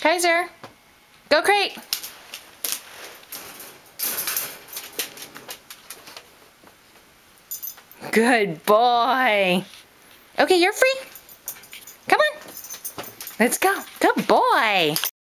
Kaiser, go crate. Good boy. Okay, you're free. Come on. Let's go. Good boy.